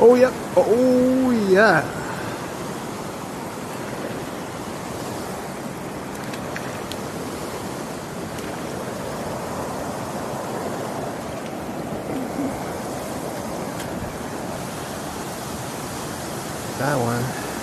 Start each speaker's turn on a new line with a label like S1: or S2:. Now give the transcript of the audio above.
S1: Oh, yep. Oh, yeah. That one.